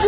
十